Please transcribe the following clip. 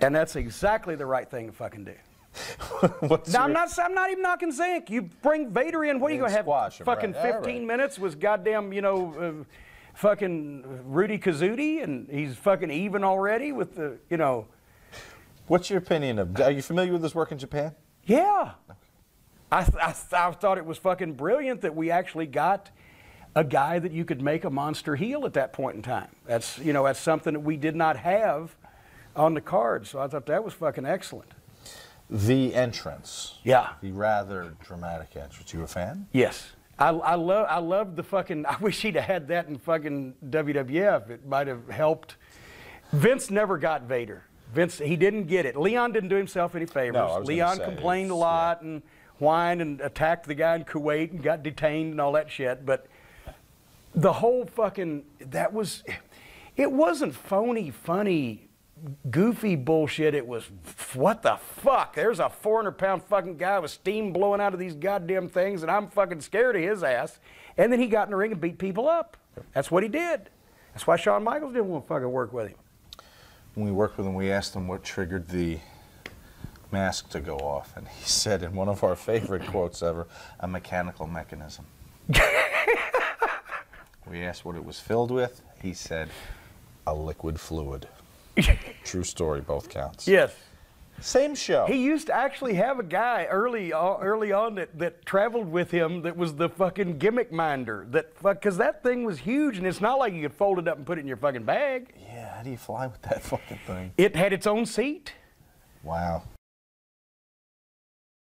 And that's exactly the right thing to fucking do. What's Now, I'm not. I'm not even knocking Zenk. You bring Vader in. What are you gonna have? him, fucking right. 15 All right. minutes was goddamn. You know, uh, fucking Rudy Kazuti, and he's fucking even already with the. You know. What's your opinion of? Are you familiar with his work in Japan? Yeah. I, th- I, th- I thought it was fucking brilliant that we actually got a guy that you could make a monster heel at that point in time. That's you know that's something that we did not have on the card. So I thought that was fucking excellent. The entrance. Yeah. The rather dramatic entrance. You a fan? Yes. I, I love I love the fucking I wish he'd have had that in fucking WWF. It might have helped. Vince never got Vader. Vince he didn't get it. Leon didn't do himself any favors. No, I was Leon complained a lot and whined and attacked the guy in Kuwait and got detained and all that shit. But the whole fucking that was it wasn't phony, funny, goofy bullshit. It was what the fuck? There's a 400 pound fucking guy with steam blowing out of these goddamn things, and I'm fucking scared of his ass. And then he got in the ring and beat people up. That's what he did. That's why Shawn Michaels didn't want to fucking work with him. When we worked with him, we asked him what triggered the mask to go off, and he said in one of our favorite quotes ever, "A mechanical mechanism." we asked what it was filled with. He said, "A liquid fluid." True story, both counts. Yes. Same show. He used to actually have a guy early on, early on that, that traveled with him that was the fucking gimmick minder. That because that thing was huge and it's not like you could fold it up and put it in your fucking bag. yeah, how do you fly with that fucking thing? It had its own seat. Wow.